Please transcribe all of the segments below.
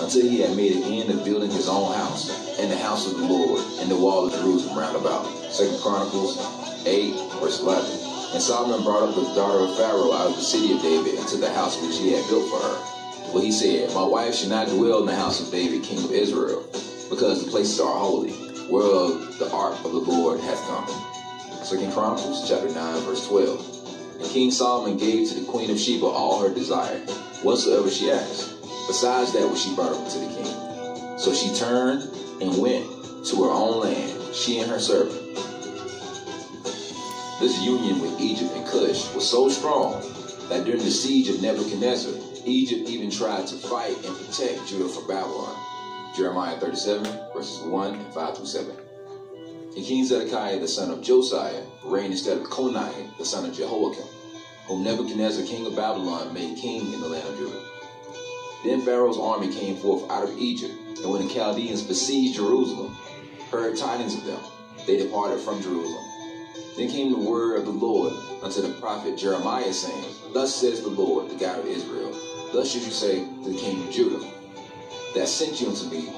until he had made an end of building his own house, and the house of the Lord, and the wall of Jerusalem round about. Second Chronicles 8, verse 11. And Solomon brought up the daughter of Pharaoh out of the city of David into the house which he had built for her. For he said, My wife should not dwell in the house of David, king of Israel, because the places are holy, whereof the ark of the Lord hath come. Second Chronicles chapter 9, verse 12. And King Solomon gave to the queen of Sheba all her desire, whatsoever she asked besides that which she brought over to the king. So she turned and went to her own land, she and her servant. This union with Egypt and Cush was so strong that during the siege of Nebuchadnezzar, Egypt even tried to fight and protect Judah from Babylon. Jeremiah 37, verses 1 and 5 through 7. And King Zedekiah, the son of Josiah, reigned instead of Coniah, the son of Jehoiakim, whom Nebuchadnezzar, king of Babylon, made king in the land of Judah. Then Pharaoh's army came forth out of Egypt, and when the Chaldeans besieged Jerusalem, heard tidings of them, they departed from Jerusalem. Then came the word of the Lord unto the prophet Jeremiah, saying, Thus says the Lord, the God of Israel, Thus should you say to the king of Judah, that sent you unto me,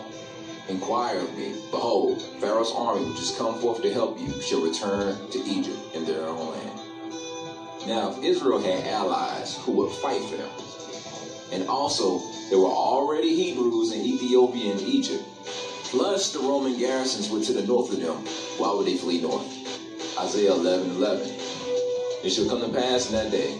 Inquire of me, Behold, Pharaoh's army which is come forth to help you shall return to Egypt in their own land. Now, if Israel had allies who would fight for them, and also there were already Hebrews in Ethiopia and Egypt, plus the Roman garrisons were to the north of them, why would they flee north? Isaiah 11 11. It shall come to pass in that day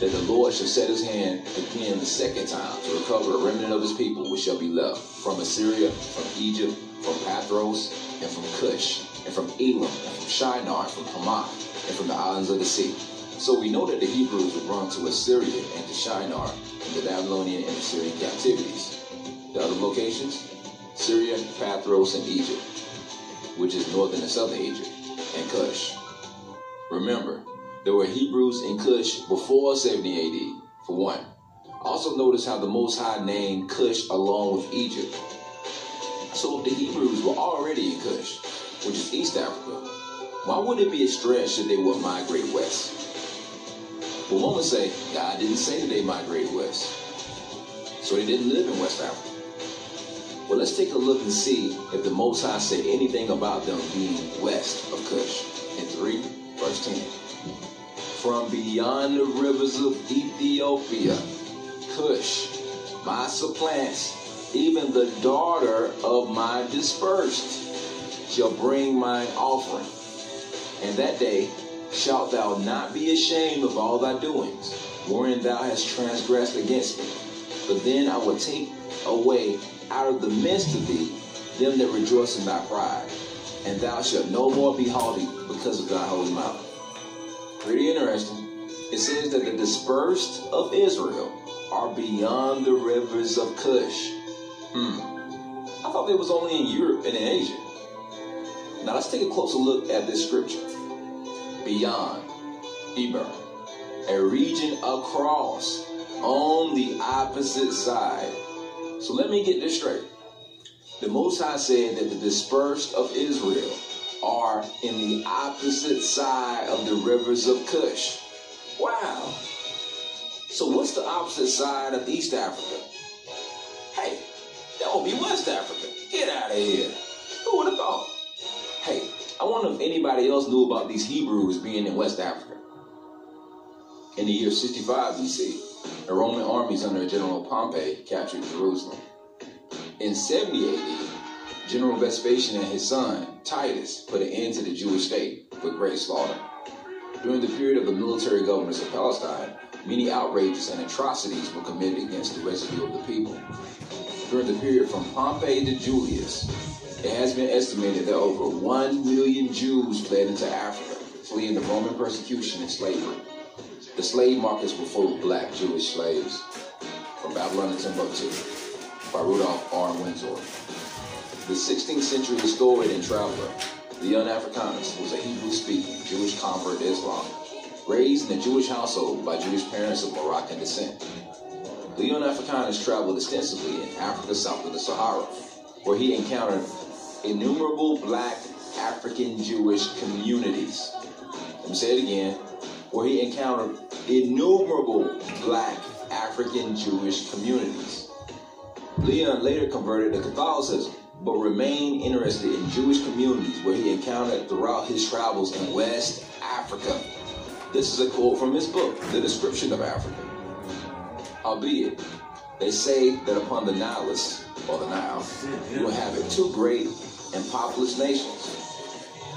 that the Lord shall set his hand again the second time to recover a remnant of his people which shall be left from Assyria, from Egypt, from Pathros, and from Cush, and from Elam, and from Shinar, and from Hamath, and from the islands of the sea. So we know that the Hebrews were brought to Assyria and to Shinar in the Babylonian and Assyrian captivities. The other locations? Syria, Pathros, and Egypt, which is northern and southern Egypt, and Cush. Remember, there were Hebrews in Cush before 70 AD, for one. Also notice how the Most High named Cush along with Egypt. So if the Hebrews were already in Cush, which is East Africa, why would it be a stretch that they would migrate west? But one say, God didn't say that they migrated west. So they didn't live in West Africa. Well, let's take a look and see if the Most High said anything about them being west of Cush. In 3, verse 10. From beyond the rivers of Ethiopia, Cush, my supplants, even the daughter of my dispersed, shall bring mine offering. And that day shalt thou not be ashamed of all thy doings, wherein thou hast transgressed against me. But then I will take away out of the midst of thee them that rejoice in thy pride, and thou shalt no more be haughty because of thy holy mouth. Pretty interesting. It says that the dispersed of Israel are beyond the rivers of Cush. Hmm. I thought they was only in Europe and in Asia. Now let's take a closer look at this scripture. Beyond, Eber, a region across, on the opposite side. So let me get this straight. The Most High said that the dispersed of Israel are in the opposite side of the rivers of Cush. Wow. So what's the opposite side of East Africa? Hey, that would be West Africa. Get out of here. Who would have thought? Hey, I wonder if anybody else knew about these Hebrews being in West Africa. In the year 65 BC, the Roman armies under General Pompey captured Jerusalem. In 70 AD, General Vespasian and his son, Titus, put an end to the Jewish state with great slaughter. During the period of the military governors of Palestine, many outrages and atrocities were committed against the residue of the people. During the period from Pompey to Julius, it has been estimated that over 1 million Jews fled into Africa, fleeing the Roman persecution and slavery. The slave markets were full of black Jewish slaves. From Babylon to Timbuktu by Rudolph R. Windsor. The 16th century historian and traveler, Leon Africanus was a Hebrew-speaking Jewish convert to Islam, raised in a Jewish household by Jewish parents of Moroccan descent. Leon Africanus traveled extensively in Africa south of the Sahara, where he encountered innumerable black African Jewish communities. Let me say it again. Where he encountered innumerable black African Jewish communities. Leon later converted to Catholicism, but remained interested in Jewish communities where he encountered throughout his travels in West Africa. This is a quote from his book, The Description of Africa. Albeit, they say that upon the Nilus, or the Nile, you will have two great and populous nations.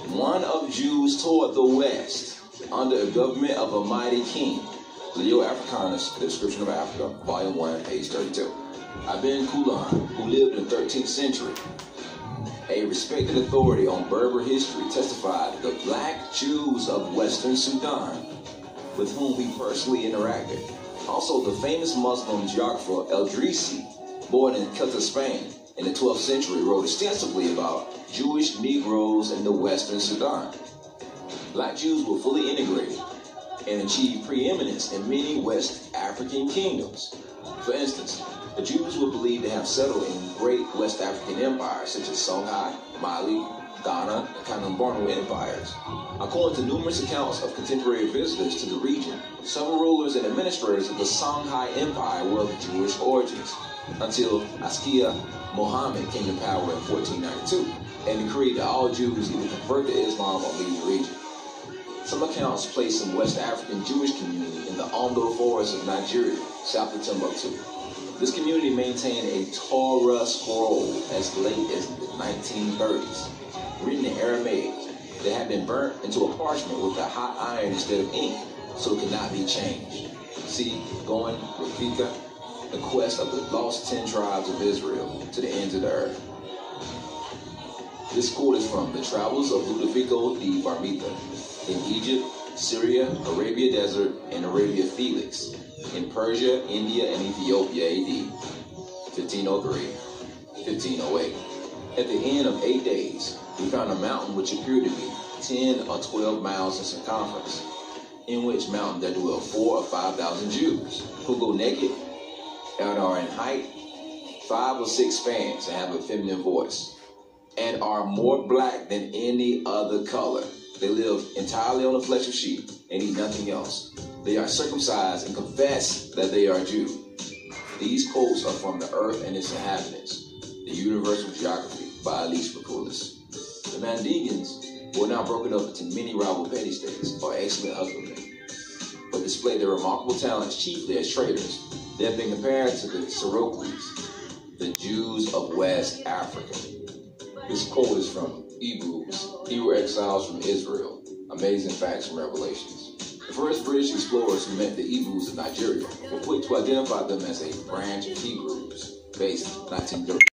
One of Jews toward the west, under a government of a mighty king. Leo Africanus, The Description of Africa, Volume 1, page 32. Ibn Khaldun, who lived in the 13th century, a respected authority on Berber history, testified the black Jews of Western Sudan, with whom he personally interacted. Also, the famous Muslim geographer El-Idrisi, born in Ceuta, Spain, in the 12th century, wrote extensively about Jewish Negroes in the Western Sudan. Black Jews were fully integrated and achieved preeminence in many West African kingdoms. For instance, the Jews were believed to have settled in great West African empires such as Songhai, Mali, Ghana, and Kanem-Borno empires. According to numerous accounts of contemporary visitors to the region, several rulers and administrators of the Songhai Empire were of Jewish origins, until Askia Muhammad came to power in 1492 and decreed that all Jews either convert to Islam or leave the region. Some accounts place some West African Jewish community in the Ondo Forest of Nigeria, south of Timbuktu. This community maintained a Torah scroll as late as the 1930s, written in Aramaic, that had been burnt into a parchment with a hot iron instead of ink, so it could not be changed. See, going with Rafika, the quest of the lost ten tribes of Israel to the ends of the earth. This quote is from The Travels of Ludovico di Varthema in Egypt, Syria, Arabia Desert, and Arabia Felix, in Persia, India, and Ethiopia AD, 1503, 1508. At the end of eight days, we found a mountain which appeared to be 10 or 12 miles in circumference, in which mountain there dwell four or five thousand Jews, who go naked and are in height five or six spans and have a feminine voice, and are more black than any other color. They live entirely on the flesh of sheep and eat nothing else. They are circumcised and confess that they are Jew. These quotes are from The Earth and Its Inhabitants, The Universal Geography by Elise Papulis. The Mandingans were now broken up into many rival petty states or excellent husbandmen, but displayed their remarkable talents chiefly as traders. They have been compared to the Soroklis, the Jews of West Africa. This quote is from Hebrews, Hebrew exiles from Israel. Amazing facts from Revelations. The first British explorers who met the Hebrews of Nigeria were quick to identify them as a branch of Hebrews, based 1930.